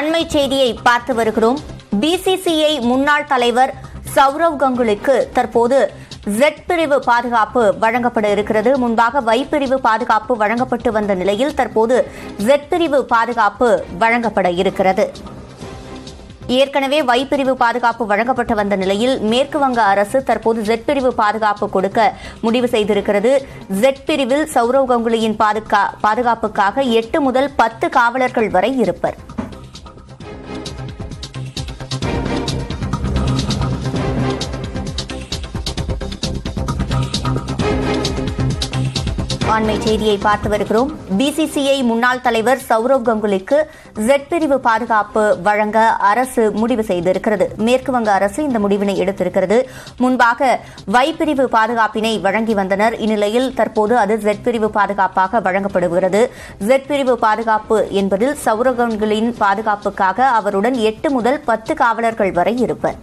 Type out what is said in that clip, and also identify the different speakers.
Speaker 1: அண்மை செய்தியை பார்த்து வருகிறோம். பிசிசிஐ முன்னாள் தலைவர் சௌரவ் கங்குலிக்கு தற்போது ஜெட் பிரிவு பாதுகாப்பு வழங்கப்பட இருக்கிறது. முன்பாக வை பிரிவு பாதுகாப்பு வழங்கப்பட்டு வந்த நிலையில் தற்போது ஜெட் பிரிவு பாதுகாப்பு வழங்கப்பட இருக்கிறது. ஏற்கனவே வை பிரிவு பாதுகாப்பு வழங்கப்பட்டு வந்த நிலையில் மேற்கு வங்க அரசு தற்போது ஜெட் பிரிவு பாதுகாப்பு கொடுக்க முடிவு செய்திருக்கிறது. ஜெட் பிரிவில் சௌரவ் கங்குலியின் பாதுகா- பாதுகாப்புக்காக எட்டு முதல் பத்து காவலர்கள் வரை இருப்பர். அண்மை செய்தியை பார்த்து வருகிறோம். பிசிசிஐ முன்னாள் தலைவர் சௌரவ் கங்குலிக்கு ஜெட் பிரிவு பாதுகாப்பு வழங்க அரசு முடிவு செய்திருக்கிறது. மேற்குவங்க அரசு இந்த முடிவினை எடுத்திருக்கிறது. முன்பாக வை பிரிவு பாதுகாப்பினை வழங்கி வந்தனர். இந்நிலையில் தற்போது அது ஜெட் பிரிவு பாதுகாப்பாக வழங்கப்படுகிறது. ஜெட் பிரிவு பாதுகாப்பு என்பதில் சௌரவ் கங்குலின் பாதுகாப்புக்காக அவருடன் எட்டு முதல் பத்து காவலர்கள் வரை இருப்பர்